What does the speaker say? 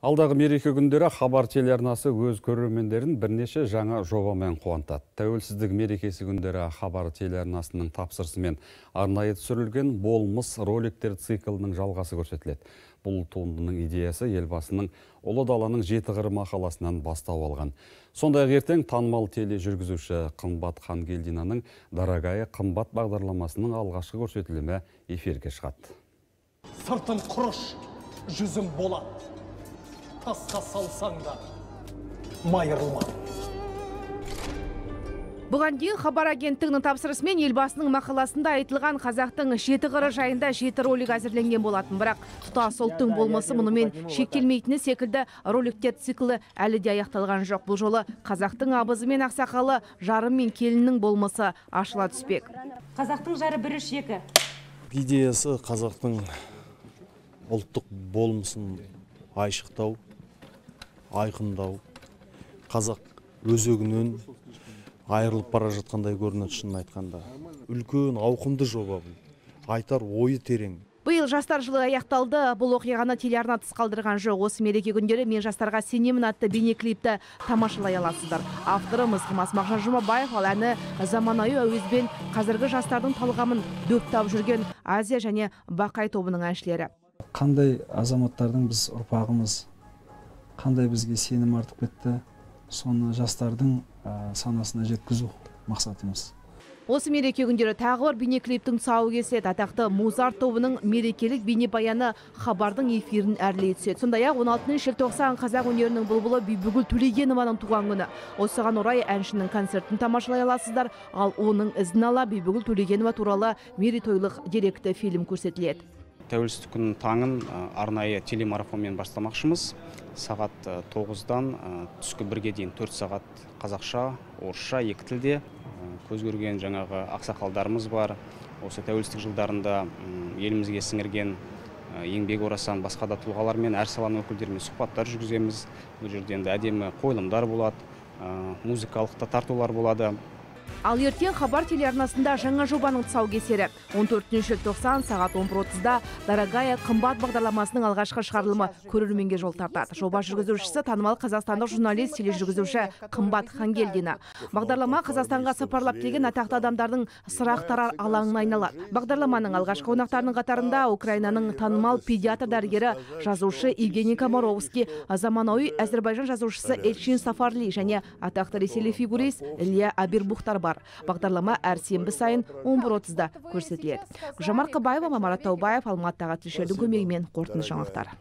Алдағы мереке күндері хабар телеарнасы өз көрермендерін бірнеше жаңа жобамен қуантады. Тәуелсіздік мерекесі күндері хабар телеарнасының тапсырысымен арнайы түсірілген болмыс роликтер циклының жалғасы көрсетіледі. Бұл туындының идеясы елбасының ұлы даланың жеті қыры мақаласынан бастау алған. Сондай-ақ ертең танымал тележүргізуші Қымбат Хангелдинаның Дорогая қымбат бағдарламасының алғашқы көрсетілімі эфирге шығады. сыртым құрыш жүзім болат тасқа салсаң да майырылма Бұған дейін хабар агенттігінің тапсырысымен елбасының мақаласында айтылған қазақтың жеті қыры жайында жеті ролик әзірленген болатын. Бірақ тұтас ұлттың болмысы мұнымен шектелмейтіні секілді роликтер циклі әлі де аяқталған жоқ. Бұл жолы қазақтың абызы мен ақсақалы, жарым мен келіннің болмысы ашыла түспек. қазақтың жары бірі шекі идеясы қазақтың ұлттық болмысын айшықтау айқындау қазақ өзегінен айырылып бара жатқандай көрінеді шынын айтқанда үлкен ауқымды жоба бұл айтар ойы терең Биыл жастар жылы аяқталды. Бұл оқиғаны телеарна тыс қалдырған жоқ. Осы мереке күндері мен жастарға сенемін атты бейнеклипті тамашалай аласыздар. Авторы Мызғымас Мағжан Жұмабаев, ал әні заманауи әуезбен қазіргі жастардың талғамын дөптап жүрген Азия және Бақай тобының әншілері. қандай азаматтардың біз ұрпағымыз қандай бізге сенім артып кетті соны жастардың ә, санасына жеткізу мақсатымыз Осы мереке күндері тағы бір бейнеклиптің тұсауы кесіледі. Атақты Музарт тобының мерекелік бейнебаяны хабардың эфирін әрлей түседі. Сондай-ақ 16 желтоқсан қазақ өнерінің бұлбұлы Бибігүл Төлегенованың туған күні. Осыған орай әншінің концертін тамашалай аласыздар, ал оның ізін ала Бибігүл Төлегенова туралы мерейтойлық деректі фильм көрсетіледі. Тәуелсіздік күнінің таңын арнайы телемарафонмен бастамақшымыз. Сағат тоғыздан түскі бірге дейін төрт сағат қазақша орысша екі тілде. Көз көрген жаңағы ақсақалдарымыз бар. Осы тәуелсіздік жылдарында елімізге сіңірген еңбегі орасан басқа да тұлғалармен әр саланың өкілдерімен сұхбаттар жүргіземіз. Бұл жерде енді әдемі қойылымдар болады музыкалық та тартулар болады. Ал ертең хабар телеарнасында жаңа жобаның тұсаукесері 14 желтоқсан сағат 11.30-да Дорогая қымбат бағдарламасының алғашқы шығарылымы көрерменге жол тартады. Жоба жүргізушісі танымал қазақстандық журналист тележүргізуші Қымбат Хангелдина. Бағдарлама Қазақстанға сапарлап келген атақты адамдардың сұрақтар алаңына айналады. Бағдарламаның алғашқы қонақтарының қатарында Украинаның танымал педиатр дәрігері жазушы Евгений Комаровский, заманауи Әзірбайжан жазушысы Эльчин Сафарли және атақты ресейлік фигурист Илья Абирбухтар бар бағдарлама әр сенбі сайын 11.30-да көрсетіледі. Гүлжан марқабаева марат таубаев алматыдағы тілшілердің көмегімен қорытынды жаңалықтар.